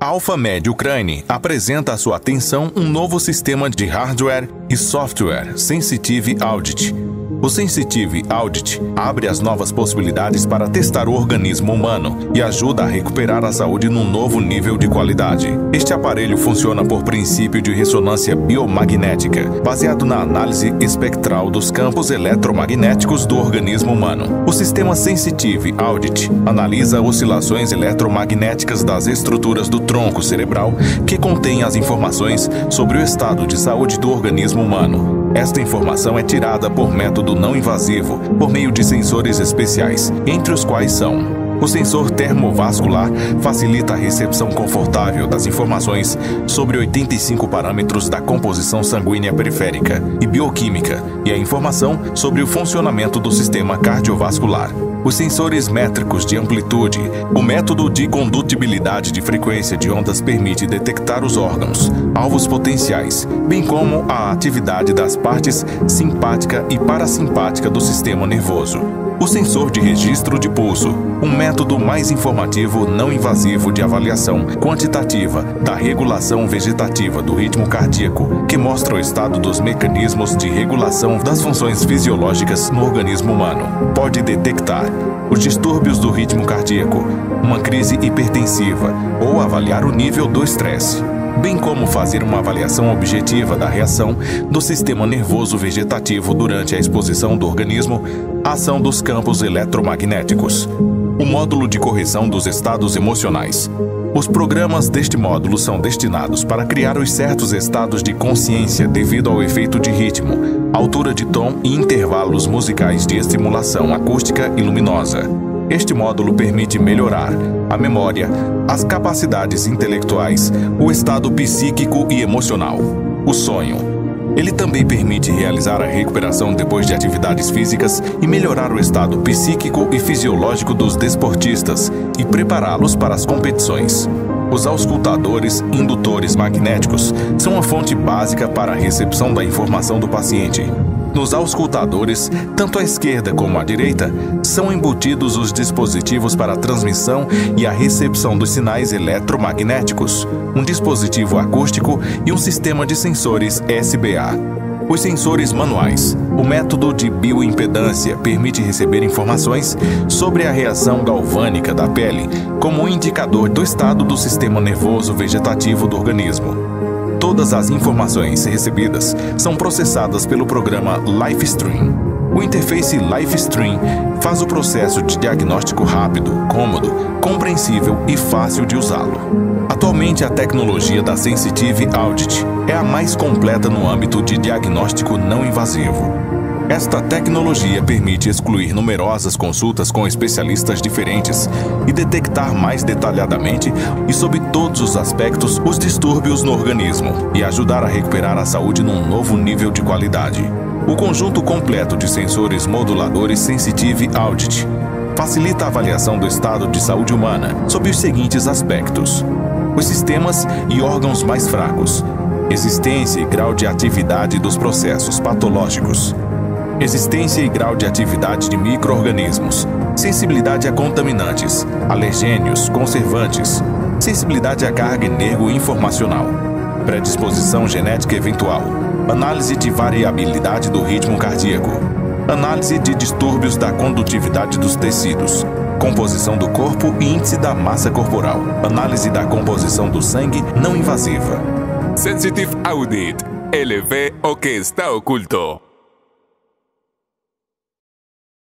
AlphaMed Ukraine apresenta à sua atenção um novo sistema de hardware e software Sensitive Audit o Sensitive Audit abre as novas possibilidades para testar o organismo humano e ajuda a recuperar a saúde num novo nível de qualidade. Este aparelho funciona por princípio de ressonância biomagnética, baseado na análise espectral dos campos eletromagnéticos do organismo humano. O sistema Sensitive Audit analisa oscilações eletromagnéticas das estruturas do tronco cerebral que contém as informações sobre o estado de saúde do organismo humano esta informação é tirada por método não invasivo, por meio de sensores especiais, entre os quais são o sensor termovascular facilita a recepção confortável das informações sobre 85 parâmetros da composição sanguínea periférica e bioquímica e a informação sobre o funcionamento do sistema cardiovascular. Os sensores métricos de amplitude, o método de condutibilidade de frequência de ondas permite detectar os órgãos, alvos potenciais, bem como a atividade das partes simpática e parasimpática do sistema nervoso o sensor de registro de pulso, um método mais informativo não invasivo de avaliação quantitativa da regulação vegetativa do ritmo cardíaco, que mostra o estado dos mecanismos de regulação das funções fisiológicas no organismo humano. Pode detectar os distúrbios do ritmo cardíaco, uma crise hipertensiva ou avaliar o nível do estresse bem como fazer uma avaliação objetiva da reação do sistema nervoso vegetativo durante a exposição do organismo à ação dos campos eletromagnéticos. O módulo de correção dos estados emocionais. Os programas deste módulo são destinados para criar os certos estados de consciência devido ao efeito de ritmo, altura de tom e intervalos musicais de estimulação acústica e luminosa. Este módulo permite melhorar a memória, as capacidades intelectuais, o estado psíquico e emocional, o sonho. Ele também permite realizar a recuperação depois de atividades físicas e melhorar o estado psíquico e fisiológico dos desportistas e prepará-los para as competições. Os auscultadores indutores magnéticos são a fonte básica para a recepção da informação do paciente. Nos auscultadores, tanto à esquerda como à direita, são embutidos os dispositivos para a transmissão e a recepção dos sinais eletromagnéticos, um dispositivo acústico e um sistema de sensores SBA. Os sensores manuais. O método de bioimpedância permite receber informações sobre a reação galvânica da pele como um indicador do estado do sistema nervoso vegetativo do organismo. Todas as informações recebidas são processadas pelo programa LifeStream. O interface LifeStream faz o processo de diagnóstico rápido, cômodo, compreensível e fácil de usá-lo. Atualmente, a tecnologia da Sensitive Audit é a mais completa no âmbito de diagnóstico não invasivo. Esta tecnologia permite excluir numerosas consultas com especialistas diferentes e detectar mais detalhadamente e sob todos os aspectos os distúrbios no organismo e ajudar a recuperar a saúde num novo nível de qualidade. O conjunto completo de sensores moduladores Sensitive Audit facilita a avaliação do estado de saúde humana sob os seguintes aspectos: os sistemas e órgãos mais fracos, existência e grau de atividade dos processos patológicos, existência e grau de atividade de microorganismos, sensibilidade a contaminantes, alergênios, conservantes, sensibilidade à carga energo-informacional, predisposição genética eventual, análise de variabilidade do ritmo cardíaco, análise de distúrbios da condutividade dos tecidos, composição do corpo e índice da massa corporal, análise da composição do sangue não invasiva. Sensitive Audit. Ele vê o que está oculto.